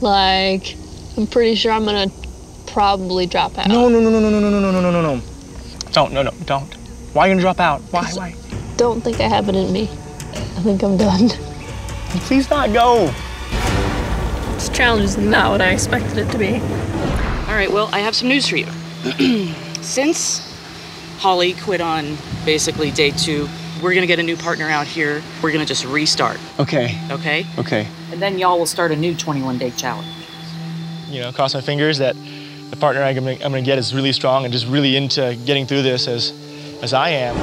Like, I'm pretty sure I'm gonna probably drop out. No, no, no, no, no, no, no, no, no, no, no, no. Don't, no, no, don't. Why are you gonna drop out? Why, why? Don't think I have it in me. I think I'm done. Please not go. This challenge is not what I expected it to be. All right, well, I have some news for you. Since Holly quit on basically day two, we're gonna get a new partner out here. We're gonna just restart, Okay, okay? okay. And then y'all will start a new 21 day challenge. You know, cross my fingers that the partner I'm gonna, I'm gonna get is really strong and just really into getting through this as, as I am.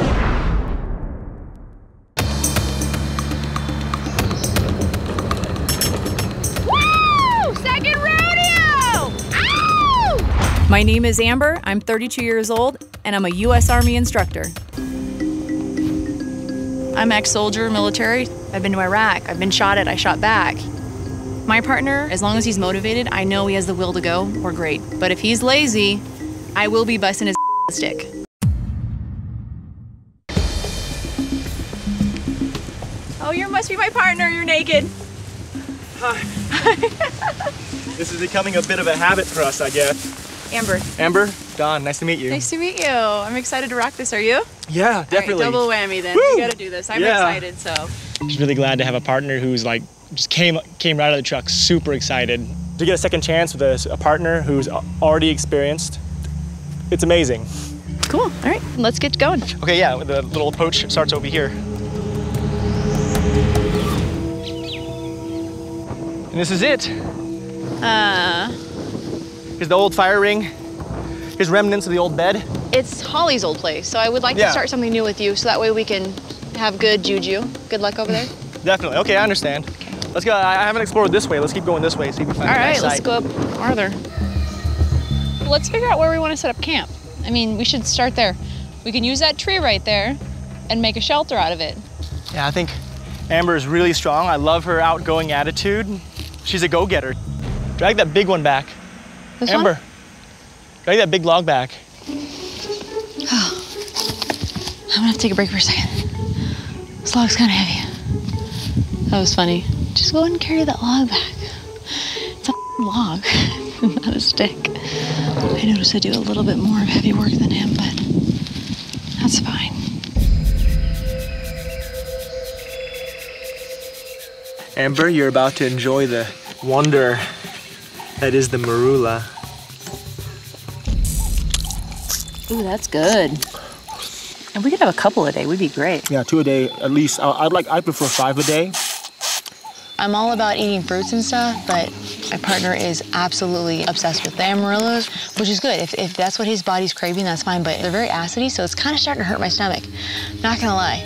Woo! Second rodeo! Ow! My name is Amber. I'm 32 years old, and I'm a U.S. Army instructor. I'm ex soldier, military. I've been to Iraq. I've been shot at. I shot back. My partner, as long as he's motivated, I know he has the will to go, we're great. But if he's lazy, I will be busting his stick. Oh, you must be my partner. You're naked. Hi. This is becoming a bit of a habit for us, I guess. Amber, Amber, Don, nice to meet you. nice to meet you. I'm excited to rock this. Are you? Yeah, All right, definitely. double whammy then. Woo! We gotta do this. I'm Yeah. excited, so. Just really glad to have a partner who's like just came came right out of the truck, super excited. To get a second chance with a, a partner who's already experienced, it's amazing. Cool. All right, let's get going. Okay, yeah, the little approach starts over here. And this is it. Uh, Here's the old fire ring. Here's remnants of the old bed. it's Holly's old place, so I would like Yeah. to start something new with you, so that way we can have good juju. Good luck over there. Definitely. Okay, I understand. Let's go. I haven't explored this way. Let's keep going this way. See if we find All right, nice let's site. go up farther. Let's figure out where we want to set up camp. I mean, we should start there. We can use that tree right there and make a shelter out of it. Yeah, I think Amber is really strong. I love her outgoing attitude. She's a go-getter. Drag that big one back. This Amber, one? Drag that big log back. Oh. I'm gonna have to take a break for a second. This log's kind of heavy. That was funny. Just go ahead and carry that log back. It's a log, not a stick. I notice I do a little bit more of heavy work than him, but that's fine. Amber, you're about to enjoy the wonder that is the marula. Ooh, that's good. And we could have a couple a day. We'd be great. Yeah, two a day at least. I- I'd like. I prefer five a day. I'm all about eating fruits and stuff, but my partner is absolutely obsessed with the amarillos, which is good. If, if that's what his body's craving, that's fine, but they're very acidy, so it's kind of starting to hurt my stomach. Not gonna lie.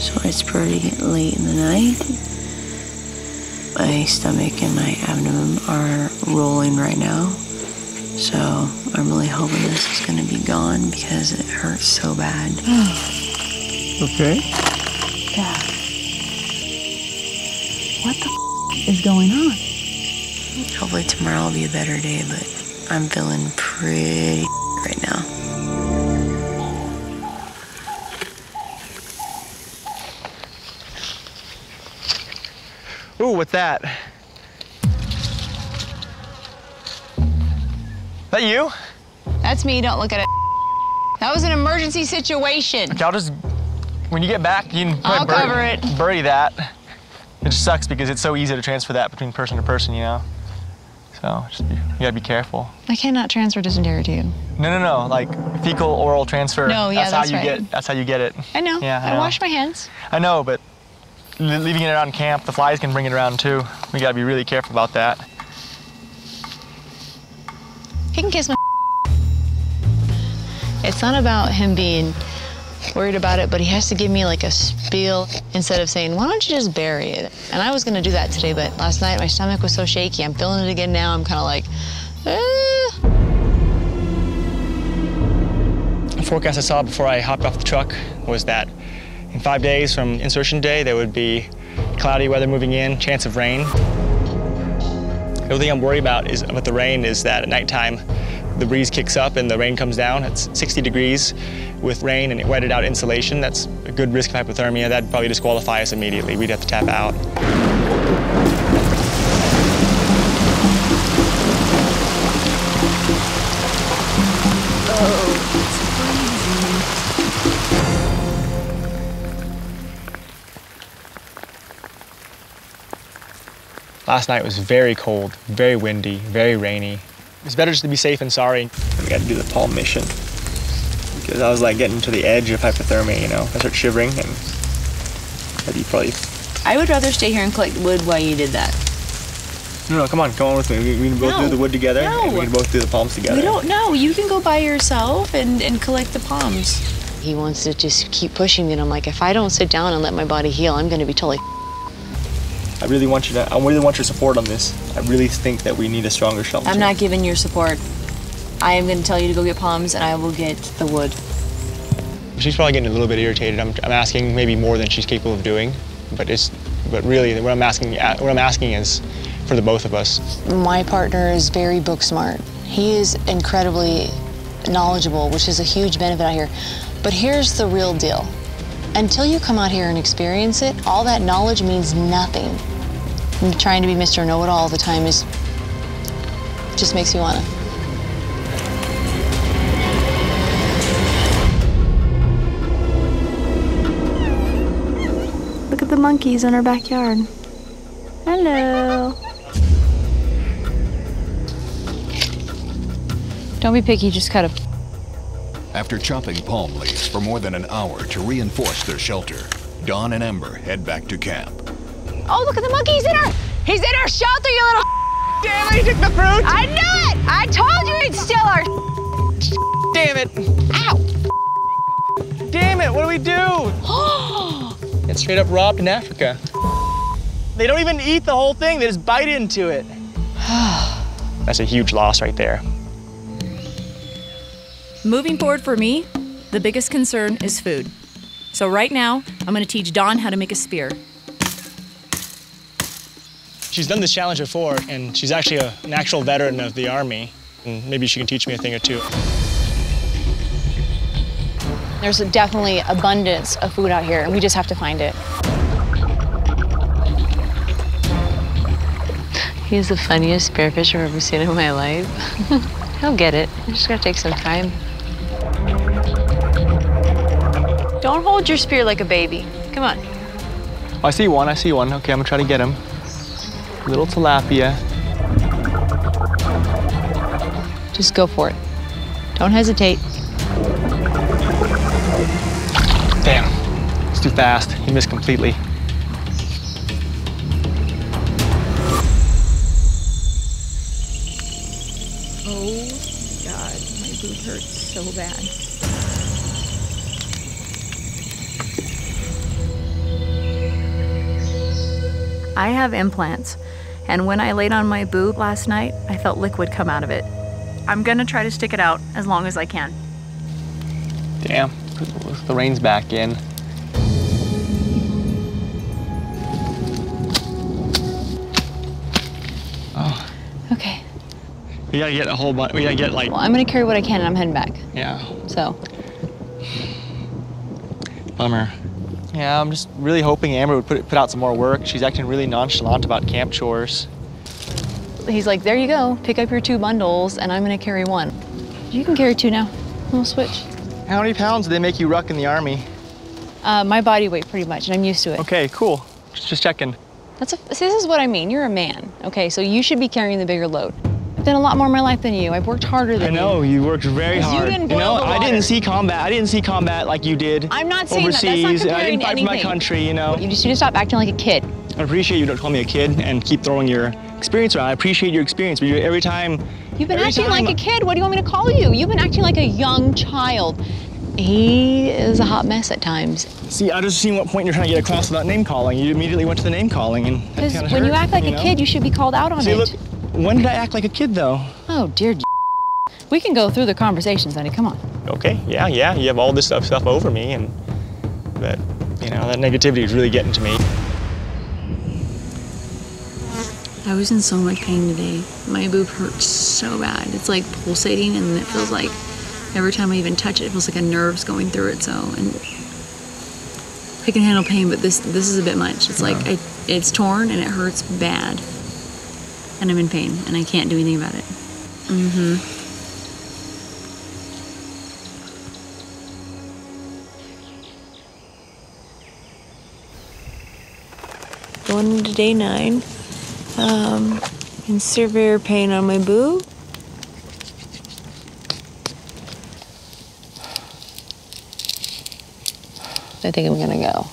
So it's pretty late in the night. My stomach and my abdomen are rolling right now. So I'm really hoping this is gonna be gone because it hurts so bad. Okay. Yeah. What the is going on? Hopefully tomorrow will be a better day, but I'm feeling pretty right now. Ooh, what's that? That you? That's me, don't look at it. That was an emergency situation. Okay, I'll just. When you get back, you can I'll bury, cover it. Bury that. It just sucks because it's so easy to transfer that between person to person, you know. So just be, you gotta be careful. I cannot transfer dysentery to you. No, no, no. Like fecal oral transfer. No, yeah, that's how you right. get. That's how you get it. I know. Yeah, I I, know. wash my hands. I know, but leaving it around camp, the flies can bring it around too. We gotta be really careful about that. He can kiss my. It's not about him being worried about it, but he has to give me like a spiel instead of saying, why don't you just bury it? And I was gonna do that today, but last night my stomach was so shaky. I'm feeling it again now. I'm kind of like, eh. The forecast I saw before I hopped off the truck was that in five days from insertion day, there would be cloudy weather moving in, chance of rain. The only thing I'm worried about is about the rain is that at nighttime the breeze kicks up and the rain comes down. It's 60 degrees with rain and it wetted out insulation. That's a good risk of hypothermia. That'd probably disqualify us immediately. We'd have to tap out. Last night was very cold, very windy, very rainy. It's better just to be safe and sorry. We got to do the palm mission because I was like getting to the edge of hypothermia. You know, I start shivering, and that'd be probably. I would rather stay here and collect wood while you did that. No, no, come on, come on with me. We, we can both No. do the wood together, and No. we can both do the palms together. We don't know. You can go by yourself and, and collect the palms. He wants to just keep pushing me, and I'm like, if I don't sit down and let my body heal, I'm going to be totally. I really want you to. I really want your support on this. I really think that we need a stronger shelter. I'm not giving your support. I am going to tell you to go get palms and I will get the wood. She's probably getting a little bit irritated. I'm, I'm asking maybe more than she's capable of doing, but it's. But really, what I'm asking, what I'm asking is for the both of us. My partner is very book smart. He is incredibly knowledgeable, which is a huge benefit out here. But here's the real deal. Until you come out here and experience it, all that knowledge means nothing. And trying to be Mr. Know-it-all all the time is just makes you wanna. Look at the monkeys in our backyard. Hello. Don't be picky, just cut him. After chopping palm leaves for more than an hour to reinforce their shelter, Don and Amber head back to camp. Oh, look at the monkey. He's in our, he's in our shelter, you little. Damn it! He took the fruit. I knew it. I told you he'd steal our. Damn it! Ow! Damn it! What do we do? it's straight up robbed in Africa. They don't even eat the whole thing. They just bite into it. That's a huge loss right there. Moving forward for me, the biggest concern is food. So right now, I'm going to teach Don how to make a spear. She's done this challenge before, and she's actually a, an actual veteran of the Army. And maybe she can teach me a thing or two. There's definitely abundance of food out here, and we just have to find it. He's the funniest spearfish I've ever seen in my life. He'll get it. It's just gotta take some time. Don't hold your spear like a baby. Come on. Oh, I see one. I see one. Okay, I'm gonna try to get him. Little tilapia. Just go for it. Don't hesitate. Damn. It's too fast. He missed completely. Oh, God, my boob hurts so bad. I have implants, and when I laid on my boob last night, I felt liquid come out of it. I'm gonna try to stick it out as long as I can. Damn. The rain's back in. Oh. Okay. We gotta get a whole bunch. We gotta get like, Well, I'm gonna carry what I can, and I'm heading back. yeah. So, Bummer. Yeah, I'm just really hoping Amber would put put out some more work. She's acting really nonchalant about camp chores. he's like, there you go. Pick up your two bundles, and I'm gonna carry one. You can carry two now. We'll switch. How many pounds do they make you ruck in the army? Uh, my body weight, pretty much, and I'm used to it. Okay, cool. Just, just checking. That's a, see, this is what I mean. You're a man, okay? So you should be carrying the bigger load. I've done a lot more in my life than you. I've worked harder than you. I know you worked very hard. You didn't know, boil the I didn't see combat. I didn't see combat like you did. I'm not saying that. That's not overseas. I didn't fight for my country. You know. You just need to stop acting like a kid. I appreciate you don't call me a kid and keep throwing your experience around. I appreciate your experience, but you, every time. You've been acting time- like a kid. What do you want me to call you? You've been acting like a young child. He is a hot mess at times. See, I just seen what point you're trying to get across without name calling. You immediately went to the name calling, and Because when you act like a know? kid, you should be called out on See, it. look, when did I act like a kid though? Oh, dear. We can go through the conversations, honey. Come on. Okay, yeah, yeah, you have all this stuff stuff over me, and but you know that negativity is really getting to me. I was in so much pain today. My boob hurts so bad. It's like pulsating, and it feels like every time I even touch it, it feels like a nerve's going through it. So, and I can handle pain, but this this is a bit much. It's like uh-huh. I, it's torn and it hurts bad, and I'm in pain, and I can't do anything about it. Mm-hmm. Going into day nine. Um, in severe pain on my boob. I think I'm gonna go.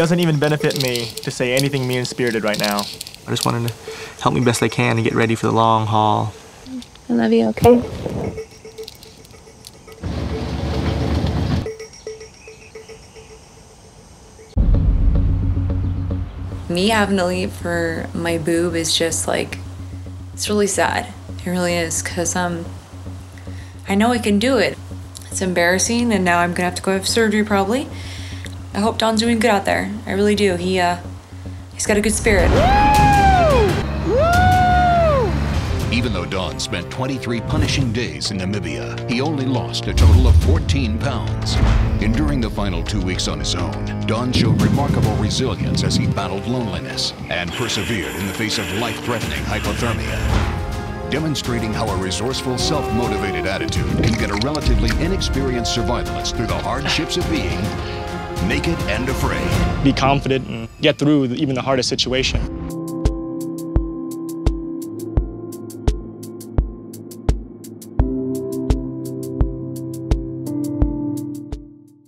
It doesn't even benefit me to say anything mean spirited right now. I just wanted to help me best I can and get ready for the long haul. I love you, okay? me having to leave for my boob is just like it's really sad it really is because um i know i can do it it's embarrassing and now i'm gonna have to go have surgery probably i hope don's doing good out there i really do he uh he's got a good spirit Even though Don spent 23 punishing days in Namibia, he only lost a total of 14 pounds. Enduring the final two weeks on his own, Don showed remarkable resilience as he battled loneliness and persevered in the face of life-threatening hypothermia. Demonstrating how a resourceful, self-motivated attitude can get a relatively inexperienced survivalist through the hardships of being naked and afraid. Be confident and get through even the hardest situation.